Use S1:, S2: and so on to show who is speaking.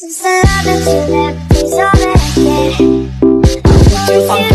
S1: Since the love that you left is all that I get.
S2: Too funky.